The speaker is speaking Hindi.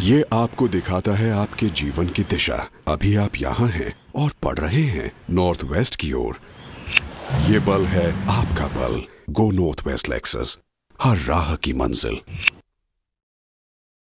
ये आपको दिखाता है आपके जीवन की दिशा। अभी आप यहाँ हैं और पढ़ रहे हैं नॉर्थ वेस्ट की ओर। ये बल है आपका बल, गो नॉर्थ वेस्ट लेक्सस, हर राह की मंजिल।